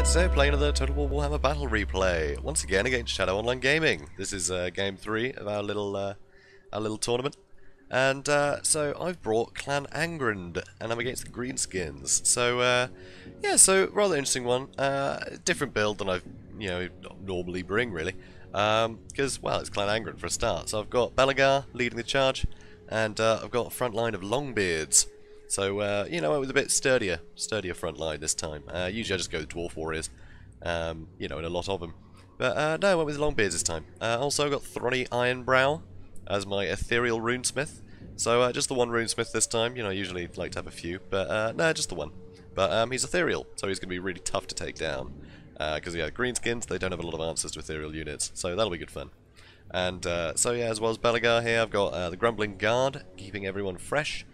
And today playing another Total War Warhammer Battle replay. Once again against Shadow Online Gaming. This is uh, game three of our little uh, our little tournament. And uh, so I've brought Clan Angrund, and I'm against the Greenskins. So uh, yeah, so rather interesting one. Uh, different build than I've you know normally bring really, because um, well it's Clan Angrund for a start. So I've got Belegar leading the charge, and uh, I've got a front line of Longbeards. So, uh, you know, it was a bit sturdier, sturdier front line this time. Uh, usually I just go with Dwarf Warriors, um, you know, and a lot of them. But uh, no, I went with Longbeards this time. Uh, also got Throny Ironbrow as my Ethereal Runesmith. So uh, just the one Runesmith this time. You know, I usually like to have a few, but uh, no, just the one. But um, he's Ethereal, so he's going to be really tough to take down. Because, yeah, Greenskins, they don't have a lot of answers to Ethereal units, so that'll be good fun. And so, yeah, as well as Belegar here, I've got the Grumbling Guard, keeping everyone fresh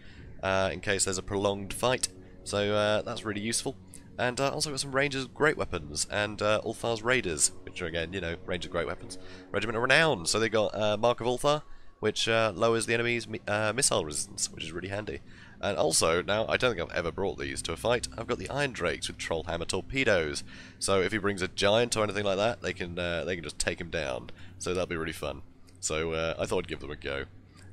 uh, in case there's a prolonged fight. So uh, that's really useful. And uh, also got some Rangers Great Weapons and uh, Ulthar's Raiders, which are again, you know, Rangers Great Weapons. Regiment of Renown. So they got uh, Mark of Ulthar, which uh, lowers the enemy's mi uh, missile resistance, which is really handy. And also, now, I don't think I've ever brought these to a fight, I've got the Iron Drakes with Trollhammer torpedoes. So if he brings a giant or anything like that, they can uh, they can just take him down. So that'll be really fun. So I thought I'd give them a go.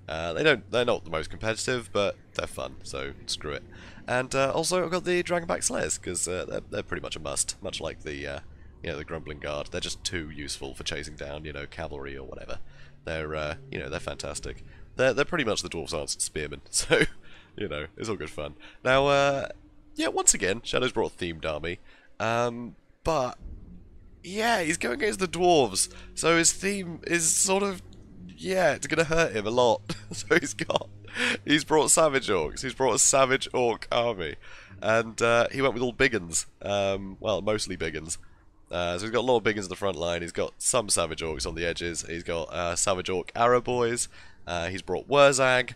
Uh, they don't, they're not the most competitive, but they're fun, so screw it. And uh, also, I've got the Dragonback Slayers because uh, they're, they're pretty much a must, much like the, uh, you know, the Grumbling Guard. They're just too useful for chasing down, you know, cavalry or whatever. They're, uh, you know, they're fantastic. They're they're pretty much the Dwarf's answer to spearmen, so you know, it's all good fun. Now, uh, yeah, once again, Shadow's brought a themed army, um, but yeah, he's going against the dwarves, so his theme is sort of yeah, it's gonna hurt him a lot. so he's got, he's brought savage orcs. He's brought a savage orc army, and uh, he went with all Big 'Uns. Um, well, mostly Big 'Uns. Uh, so he's got a lot of Big 'Uns in the front line. He's got some savage orcs on the edges. He's got uh, savage orc arrow boys. Uh, he's brought Wurrzag,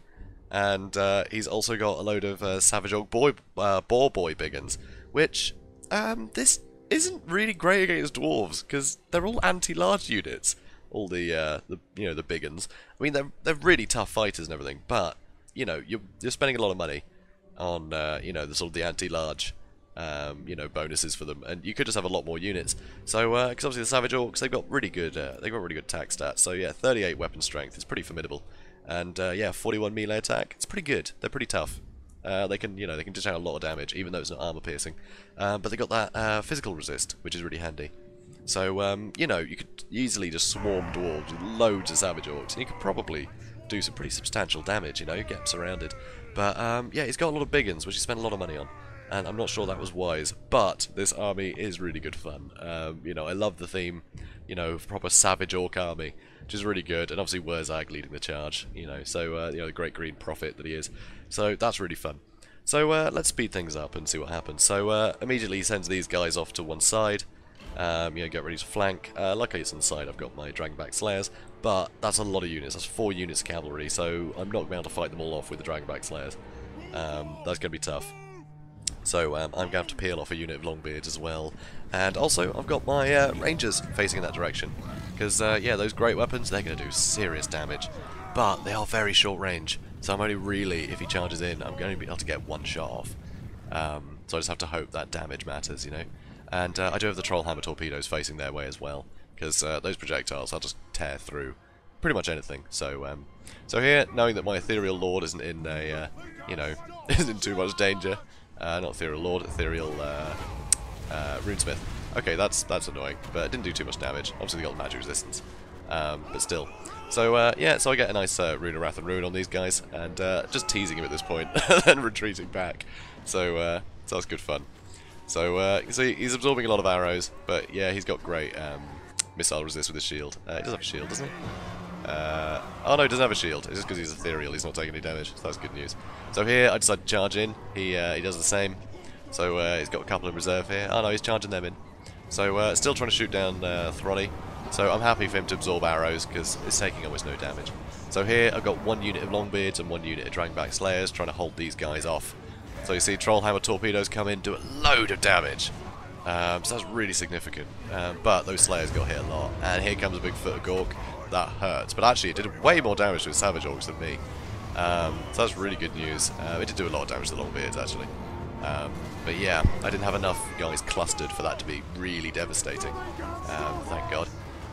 and uh, he's also got a load of uh, savage orc boy, boar boy Big 'Uns, which um, this isn't really great against dwarves because they're all anti-large units all the uh, the you know the big. I mean they're they're really tough fighters and everything, but you know you're you're spending a lot of money on uh, you know the sort of the anti-large um, you know bonuses for them, and you could just have a lot more units. So because uh, obviously the Savage Orcs they've got really good uh, they've got really good attack stats. So yeah, 38 weapon strength is pretty formidable, and uh, yeah 41 melee attack it's pretty good. They're pretty tough. Uh, they can, you know, they can dish out a lot of damage, even though it's not armor piercing. Uh, but they got that uh, physical resist, which is really handy. So, um, you know, you could easily just swarm dwarves with loads of savage orcs, and you could probably do some pretty substantial damage, you know, get them surrounded. But, um, yeah, he's got a lot of big which he spent a lot of money on, and I'm not sure that was wise, but this army is really good fun. Um, you know, I love the theme, you know, proper savage orc army, which is really good, and obviously Wurrzag leading the charge, you know, so, uh, you know, the great green prophet that he is. So, that's really fun. So, uh, let's speed things up and see what happens. So, uh, immediately he sends these guys off to one side, um, you know, get ready to flank. Uh, luckily it's on the side, I've got my Dragonback Slayers, but that's a lot of units, that's four units of cavalry, so I'm not going to be able to fight them all off with the Dragonback Slayers. Um, that's going to be tough. So um, I'm going to have to peel off a unit of Longbeards as well. And also, I've got my uh, Rangers facing in that direction. Because, uh, yeah, those great weapons, they're going to do serious damage. But they are very short range. So I'm only really, if he charges in, I'm going to be able to get one shot off. Um, so I just have to hope that damage matters, you know. And uh, I do have the Trollhammer torpedoes facing their way as well, because uh, those projectiles I'll just tear through pretty much anything. So, um, so here, knowing that my Ethereal Lord isn't in a, uh, you know, isn't in too much danger, uh, not Ethereal Lord, Ethereal uh, uh, Runesmith. Okay, that's that's annoying, but it didn't do too much damage. Obviously, they got magic resistance, um, but still. So uh, yeah, so I get a nice uh, Rune of Wrath and Ruin on these guys, and uh, just teasing him at this point, and then retreating back. So, so that's good fun. So, uh, so he's absorbing a lot of arrows, but yeah, he's got great um, missile resist with his shield. Uh, he does have a shield, doesn't he? Uh, oh no, he doesn't have a shield. It's just because he's ethereal, he's not taking any damage, so that's good news. So here, I decide to charge in. He uh, he does the same. So uh, he's got a couple in reserve here. Oh no, he's charging them in. So uh, still trying to shoot down uh, Throny. So I'm happy for him to absorb arrows, because it's taking almost no damage. So here, I've got one unit of Longbeards and one unit of Dragonback Slayers, trying to hold these guys off. So you see Trollhammer torpedoes come in, do a load of damage. Um, so that's really significant. Um, but those Slayers got hit a lot. And here comes a big foot of Gork. That hurts. But actually, it did way more damage to the Savage Orcs than me. Um, so that's really good news. Uh, it did do a lot of damage to the Longbeards, actually. Um, but yeah, I didn't have enough guys clustered for that to be really devastating. Um, thank God.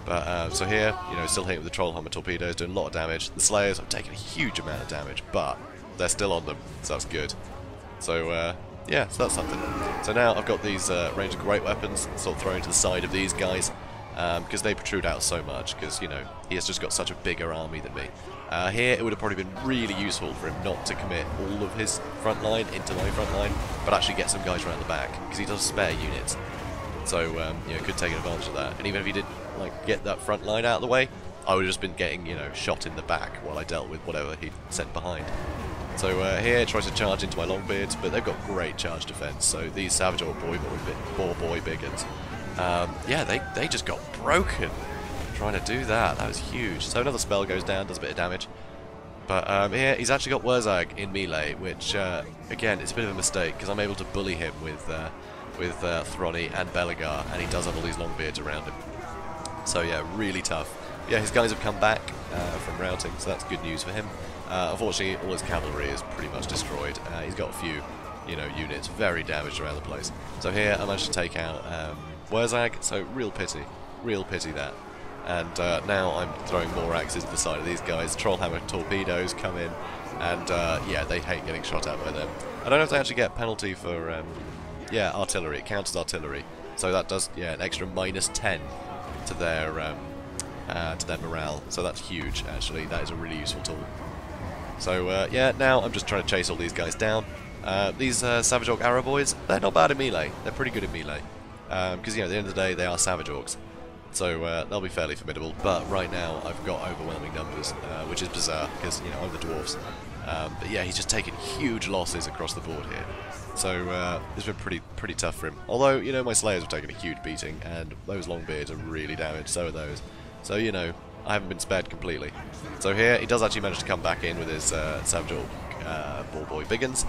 But so here, you know, still hitting with the troll hammer torpedoes, doing a lot of damage. The Slayers have taken a huge amount of damage, but they're still on them, so that's good. So uh, yeah, so that's something. So now I've got these uh, Rangers great weapons sort of thrown to the side of these guys because um, they protrude out so much because, you know, he has just got such a bigger army than me. Uh, here it would have probably been really useful for him not to commit all of his front line into my front line, but actually get some guys around the back because he does spare units. So, um, you know, could take advantage of that. And even if he did like get that front line out of the way, I would have just been getting, you know, shot in the back while I dealt with whatever he sent behind. So uh, here tries to charge into my Longbeards, but they've got great charge defense. So these Savage Old Boy Boy, boy Big 'Uns, um, yeah, they, they just got broken trying to do that. That was huge. So another spell goes down, does a bit of damage. But um, here, he's actually got Wurrzag in melee, which, uh, again, it's a bit of a mistake, because I'm able to bully him with uh, with uh, Throny and Belegar, and he does have all these Longbeards around him. So yeah, really tough. Yeah, his guys have come back uh, from routing, so that's good news for him. Uh, unfortunately, all his cavalry is pretty much destroyed. Uh, he's got a few, you know, units very damaged around the place. So here, I managed to take out um, Wurrzag, so real pity. Real pity that. And uh, now I'm throwing more axes to the side of these guys. Trollhammer torpedoes come in, and uh, yeah, they hate getting shot at by them. I don't know if they actually get penalty for, um, yeah, artillery. It counts as artillery. So that does, yeah, an extra minus 10 to their um, uh, to their morale. So that's huge, actually. That is a really useful tool. So uh, yeah, now I'm just trying to chase all these guys down. Uh, these uh, Savage Orc Arrow boys, they're not bad in melee. They're pretty good in melee. Because, um, you know, at the end of the day, they are Savage Orcs. So uh, they'll be fairly formidable. But right now, I've got overwhelming numbers, uh, which is bizarre, because, you know, I'm the Dwarves. Um, but yeah, he's just taken huge losses across the board here. So uh, it's been pretty pretty tough for him. Although, you know, my Slayers have taken a huge beating, and those Longbeards are really damaged, so are those. So, you know, I haven't been spared completely. So here, he does actually manage to come back in with his uh, Savage Orc uh, Boar Boy Big 'Uns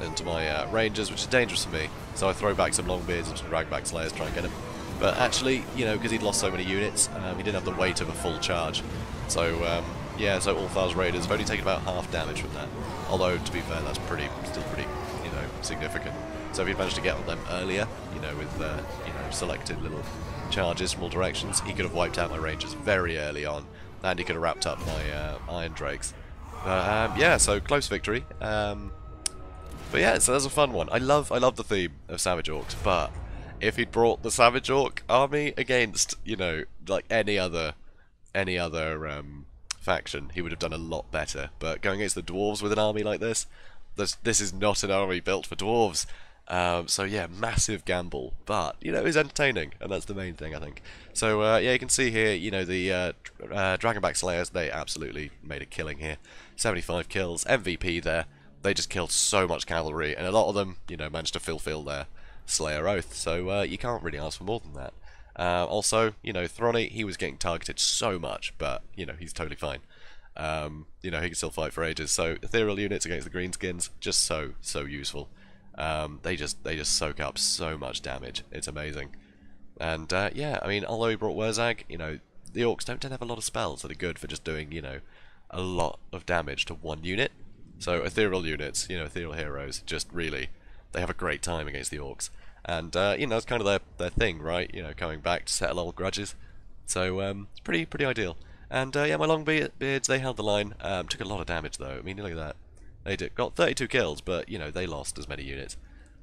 into my uh, Rangers, which is dangerous for me. So I throw back some Longbeards and some Dragback Slayers to try and get him. But actually, you know, because he'd lost so many units, um, he didn't have the weight of a full charge. So, um, yeah, so all Ulthar's Raiders have only taken about half damage from that. Although, to be fair, that's pretty, still pretty, you know, significant. So if he'd managed to get on them earlier, you know, with, uh, you know, selected little charges from all directions, he could have wiped out my Rangers very early on, and he could have wrapped up my uh, Iron Drakes. But, um, yeah, so close victory. Um, but yeah, so that's a fun one. I love, I love the theme of Savage Orcs, but if he'd brought the Savage Orc army against, you know, like any other, any other um, faction, he would have done a lot better. But going against the Dwarves with an army like this, this, this is not an army built for Dwarves. Um, so yeah, massive gamble, but you know, it's entertaining, and that's the main thing I think. So uh, yeah, you can see here, you know, the uh, uh, Dragonback Slayers, they absolutely made a killing here. 75 kills, MVP there. They just killed so much cavalry, and a lot of them, you know, managed to fulfill their Slayer Oath, so uh, you can't really ask for more than that. Uh, also, you know, Throny, he was getting targeted so much, but, you know, he's totally fine. Um, you know, he can still fight for ages. So, ethereal units against the greenskins, just so, so useful. Um, they just they just soak up so much damage. It's amazing. And uh, yeah, I mean, although he brought Wurrzag, you know, the Orcs don't tend to have a lot of spells that are good for just doing, you know, a lot of damage to one unit. So ethereal units, you know, ethereal heroes, just really, they have a great time against the Orcs. And, uh, you know, it's kind of their, their thing, right? You know, coming back to settle old grudges. So, um, it's pretty, pretty ideal. And, uh, yeah, my long beards, they held the line. Um, took a lot of damage, though. I mean, look at that. They did, got 32 kills, but you know they lost as many units.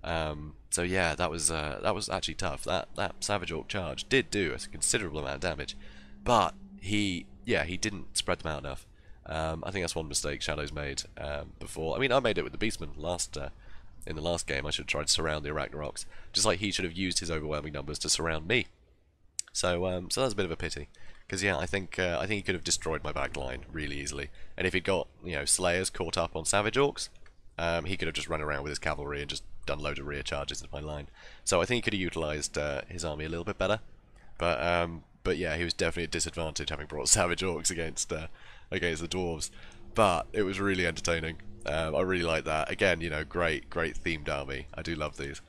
Um, so yeah, that was uh, that was actually tough. That that Savage Orc charge did do a considerable amount of damage, but he yeah he didn't spread them out enough. Um, I think that's one mistake Shadow's made um, before. I mean, I made it with the Beastman last uh, in the last game. I should have tried to surround the Arachnaroks, just like he should have used his overwhelming numbers to surround me. So um, so that's a bit of a pity. Because yeah, I think uh, I think he could have destroyed my back line really easily. And if he'd got you know Slayers caught up on Savage Orcs, um, he could have just run around with his cavalry and just done loads of rear charges into my line. So I think he could have utilised uh, his army a little bit better. But um, but yeah, he was definitely at disadvantage having brought Savage Orcs against uh, against the dwarves. But it was really entertaining. Um, I really like that. Again, you know, great great themed army. I do love these.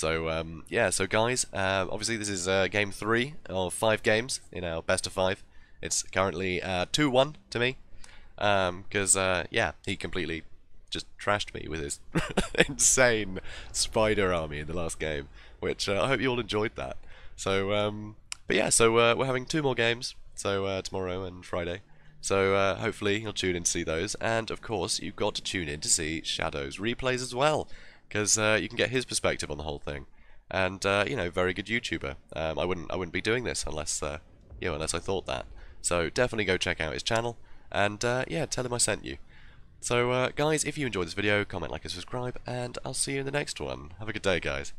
So um, yeah, so guys, uh, obviously this is uh, game three of five games in our best of five. It's currently uh, two-one to me because um, uh, yeah, he completely just trashed me with his insane spider army in the last game, which uh, I hope you all enjoyed that. So, um, but yeah, so we're having two more games, so tomorrow and Friday. So uh, hopefully you'll tune in to see those, and of course you've got to tune in to see Shadow's replays as well, because uh, you can get his perspective on the whole thing. And uh, you know, very good YouTuber. Um, I wouldn't I wouldn't be doing this unless you know unless I thought that. So definitely go check out his channel, and yeah, tell him I sent you. So, uh, guys, if you enjoyed this video, comment, like, and subscribe, and I'll see you in the next one. Have a good day, guys.